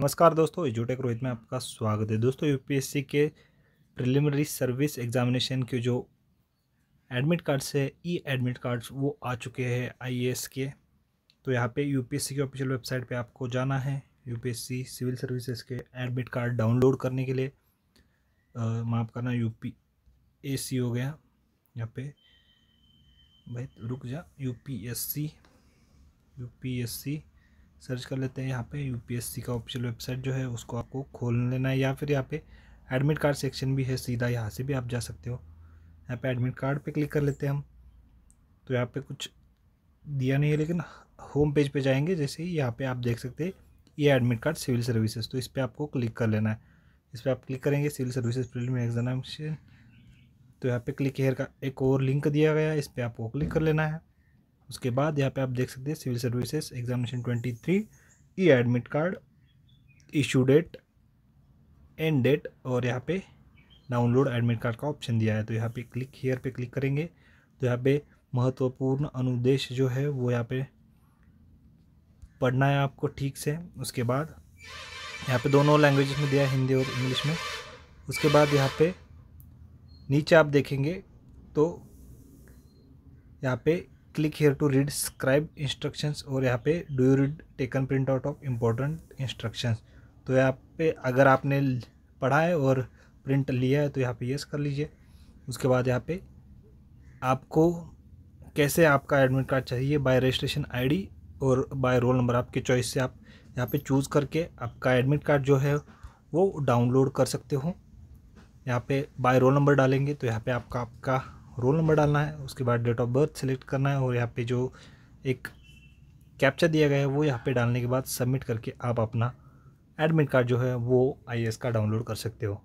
नमस्कार दोस्तों, एजुटेक रोहित में आपका स्वागत है। दोस्तों, यूपीएससी के प्रिलिमिनरी सर्विस एग्जामिनेशन के जो एडमिट कार्ड्स है ई एडमिट कार्ड्स वो आ चुके हैं आईएएस के। तो यहाँ पे यूपीएससी की ऑफिशियल वेबसाइट पे आपको जाना है यूपीएससी सिविल सर्विसेज़ के एडमिट कार्ड डाउनलोड करने के लिए। माफ़ करना यूपी ए सी हो गया, यहाँ पे। भाई, रुक जा U P S C U P S C search कर लेते हैं यहाँ पे यूपीएससी का ऑफिशियल वेबसाइट जो है, उसको आपको खोल लेना है या फिर यहाँ पे एडमिट कार्ड सेक्शन भी है सीधा यहाँ से भी आप जा सकते हो। यहाँ पे एडमिट कार्ड पे क्लिक कर लेते हैं हम। तो यहाँ पे कुछ दिया नहीं है, लेकिन होम पेज पे जाएँगे, जैसे ही यहाँ पे आप देख सकते हैं, ये एडमिट कार्ड सिविल सर्विसेज़ तो इस पर आपको क्लिक कर लेना है। इस पर आप क्लिक करेंगे सिविल सर्विसेज़ प्रिलिमिनरी एग्जामिनेशन तो यहाँ पे क्लिक हेयर का एक और लिंक दिया गया है, इस पर आपको क्लिक कर लेना है। उसके बाद यहाँ पे आप देख सकते हैं civil services examination twenty three E admit card issue date end date और यहाँ पे डाउनलोड एडमिट कार्ड का ऑप्शन दिया है। तो यहाँ पे क्लिक हेयर पे क्लिक करेंगे। तो यहाँ पे महत्वपूर्ण अनुदेश जो है वो यहाँ पे पढ़ना है आपको ठीक से। उसके बाद यहाँ पे दोनों लैंग्वेज में दिया है, हिंदी और इंग्लिश में। उसके बाद यहाँ पे नीचे आप देखेंगे तो यहाँ पे click here to read scribe instructions और यहाँ पे do you read taken print out of important instructions तो यहाँ पे अगर आपने पढ़ा है और प्रिंट लिया है तो यहाँ पे यस कर लीजिए। उसके बाद यहाँ पे आपको कैसे आपका एडमिट कार्ड चाहिए बाय रजिस्ट्रेशन आईडी और बाय रोल नंबर आपके चॉइस से आप यहाँ पे चूज़ करके आपका एडमिट कार्ड जो है वो डाउनलोड कर सकते हो। यहाँ पे बाय रोल नंबर डालेंगे तो यहाँ पे आपका आपका रोल नंबर डालना है, उसके बाद डेट ऑफ़ बर्थ सेलेक्ट करना है और यहाँ पे जो एक कैप्चा दिया गया है, वो यहाँ पे डालने के बाद सबमिट करके आप अपना एडमिट कार्ड जो है, वो आई का डाउनलोड कर सकते हो।